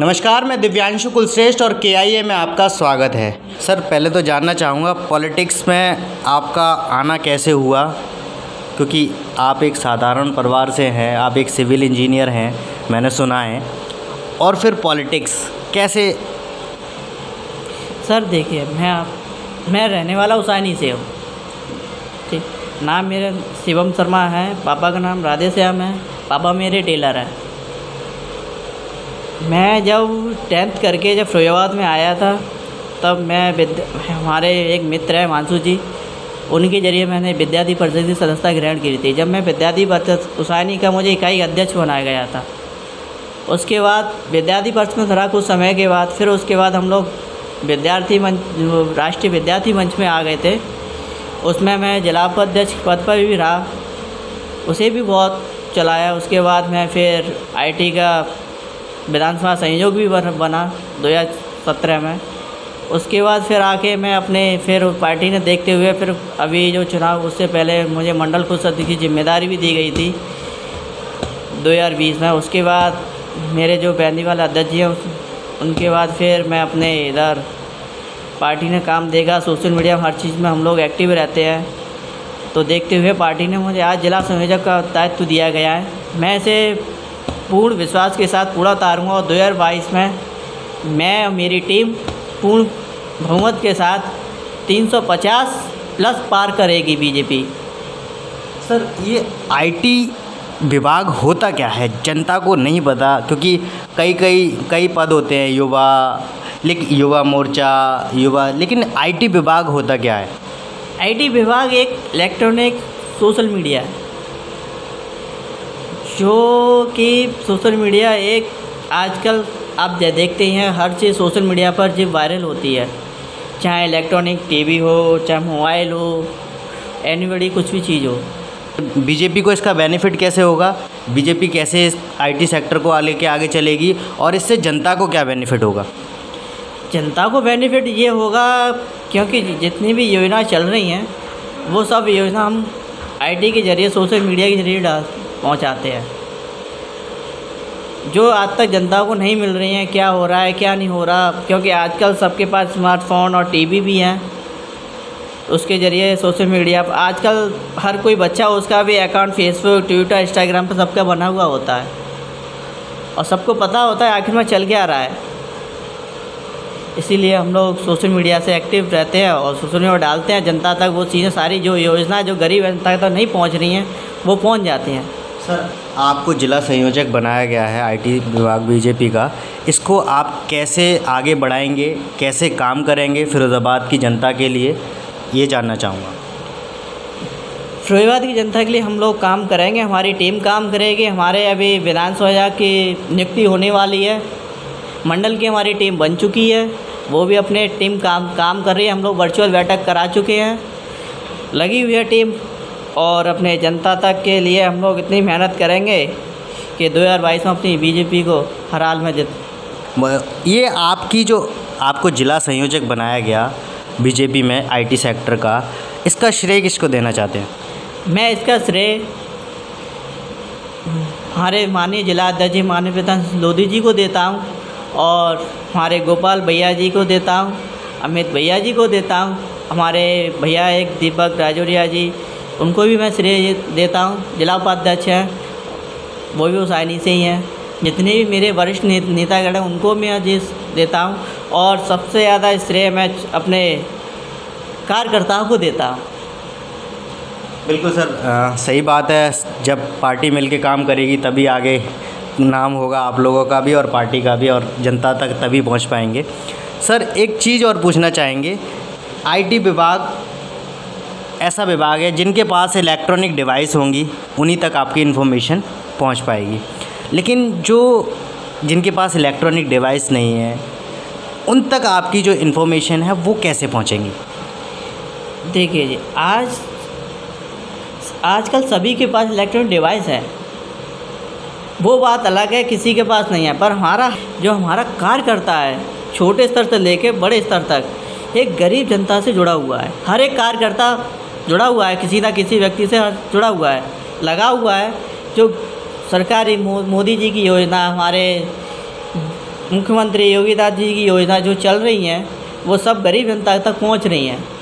नमस्कार, मैं दिव्यांशु कुलश्रेष्ठ और के में आपका स्वागत है। सर, पहले तो जानना चाहूँगा, पॉलिटिक्स में आपका आना कैसे हुआ? क्योंकि आप एक साधारण परिवार से हैं, आप एक सिविल इंजीनियर हैं, मैंने सुना है। और फिर पॉलिटिक्स, कैसे? सर, देखिए, मैं आप, मैं रहने वाला उसानी से हूँ। ठीक, नाम मेरा शिवम शर्मा है, पापा का नाम राधे श्याम है, पापा मेरे टेलर हैं। मैं जब टेंथ करके जब फिरोजाबाद में आया था, तब मैं विद्या, हमारे एक मित्र हैं मानसू जी, उनके ज़रिए मैंने विद्यार्थी परिषद की सदस्यता ग्रहण की थी। जब मैं विद्यार्थी परिषद उसानी का मुझे इकाई अध्यक्ष बनाया गया था। उसके बाद विद्यार्थी परिषद में थोड़ा कुछ समय के बाद, फिर उसके बाद हम लोग विद्यार्थी मंच राष्ट्रीय विद्यार्थी मंच में आ गए थे। उसमें मैं जिला उपाध्यक्ष पद पर भी रहा, उसे भी बहुत चलाया। उसके बाद मैं फिर आईटी का विधानसभा संयोग भी बना दो हज़ार सत्रह में। उसके बाद फिर आके मैं अपने, फिर पार्टी ने देखते हुए फिर अभी जो चुनाव, उससे पहले मुझे मंडल खुद की ज़िम्मेदारी भी दी गई थी 2020 में। उसके बाद मेरे जो बैंदी वाले अध्यक्ष जी हैं उनके बाद फिर मैं अपने इधर पार्टी ने काम देगा सोशल मीडिया में हर चीज़ में हम लोग एक्टिव रहते हैं। तो देखते हुए पार्टी ने मुझे आज जिला संयोजक का दायित्व दिया गया है। मैं इसे पूर्ण विश्वास के साथ पूरा उतारूँगा और 2022 में मैं और मेरी टीम पूर्ण बहुमत के साथ 350 प्लस पार करेगी बीजेपी सर ये आईटी विभाग होता क्या है? जनता को नहीं पता क्योंकि कई कई कई पद होते हैं युवा लेकिन युवा मोर्चा युवा लेकिन आईटी विभाग होता क्या है? आईटी विभाग एक इलेक्ट्रॉनिक सोशल मीडिया है। जो कि सोशल मीडिया एक आजकल आप देखते हैं हर चीज़ सोशल मीडिया पर जब वायरल होती है चाहे इलेक्ट्रॉनिक टीवी हो चाहे मोबाइल हो एनी कुछ भी चीज़ हो। बीजेपी को इसका बेनिफिट कैसे होगा? बीजेपी कैसे इस आईटी सेक्टर को आगे के आगे चलेगी? और इससे जनता को क्या बेनिफिट होगा? जनता को बेनिफिट ये होगा क्योंकि जितनी भी योजना चल रही हैं वो सब योजना हम आईटी के ज़रिए सोशल मीडिया के ज़रिए डाल पहुंचाते हैं। जो आज तक जनता को नहीं मिल रही हैं, क्या हो रहा है, क्या नहीं हो रहा, क्योंकि आजकल सबके पास स्मार्टफ़ोन और टीवी भी हैं। उसके ज़रिए सोशल मीडिया पर आजकल हर कोई बच्चा उसका भी अकाउंट फेसबुक ट्विटर इंस्टाग्राम पर सबका बना हुआ होता है। और सबको पता होता है आखिर में चल क्या रहा है। इसीलिए हम लोग सोशल मीडिया से एक्टिव रहते हैं और सोशल मीडिया डालते हैं। जनता तक वो चीज़ें सारी जो योजना, जो गरीब जनता तक नहीं पहुँच रही हैं, वो पहुँच जाती हैं। सर, आपको जिला संयोजक बनाया गया है आईटी विभाग बीजेपी का। इसको आप कैसे आगे बढ़ाएँगे, कैसे काम करेंगे फिरोज़ाबाद की जनता के लिए, ये जानना चाहूँगा। फिरोजाबाद की जनता के लिए हम लोग काम करेंगे, हमारी टीम काम करेगी, हमारे अभी विधानसभा की नियुक्ति होने वाली है, मंडल की हमारी टीम बन चुकी है, वो भी अपने टीम काम काम कर रही है, हम लोग वर्चुअल बैठक करा चुके हैं। लगी हुई है टीम और अपने जनता तक के लिए हम लोग इतनी मेहनत करेंगे कि दो हज़ार बाईस में अपनी बीजेपी को हर हाल में जित ये आपकी जो आपको जिला संयोजक बनाया गया बीजेपी में आईटी सेक्टर का इसका श्रेय किसको देना चाहते हैं? मैं इसका श्रेय हमारे माननीय जिला अध्यक्ष जी माननीय प्रधान लोधी जी को देता हूँ और हमारे गोपाल भैया जी को देता हूँ अमित भैया जी को देता हूँ हमारे भैया एक दीपक राजौरिया जी उनको भी मैं श्रेय देता हूँ। जिला उपाध्यक्ष हैं वो भी आईनी से ही हैं। जितने भी मेरे वरिष्ठ ने, नेतागण हैं उनको मैं जिस देता हूँ। और सबसे ज़्यादा श्रेय मैं अपने कार्यकर्ताओं को देता हूँ। बिल्कुल सर आ, सही बात है। जब पार्टी मिलके काम करेगी तभी आगे नाम होगा आप लोगों का भी और पार्टी का भी और जनता तक तभी पहुँच पाएँगे। सर एक चीज़ और पूछना चाहेंगे। आईटी विभाग ऐसा विभाग है जिनके पास इलेक्ट्रॉनिक डिवाइस होंगी, उन्हीं तक आपकी इन्फॉर्मेशन पहुँच पाएगी। लेकिन जो जिनके पास इलेक्ट्रॉनिक डिवाइस नहीं है, उन तक आपकी जो इन्फॉर्मेशन है, वो कैसे पहुंचेंगी? देखिए जी, आज, आजकल सभी के पास इलेक्ट्रॉनिक डिवाइस है। वो बात अलग है, किसी के पास नहीं है, पर हमारा, जो हमारा कार्य करता है, छोटे स्तर से लेके बड़े स्तर तक, एक गरीब जनता से जुड़ा हुआ है। हर एक कार्यकर्ता जुड़ा हुआ है, किसी ना किसी व्यक्ति से जुड़ा हुआ है, लगा हुआ है। जो सरकारी मोदी जी की योजना, हमारे मुख्यमंत्री योगी योगीदास जी की योजना जो चल रही हैं, वो सब गरीब जनता तक पहुँच रही हैं।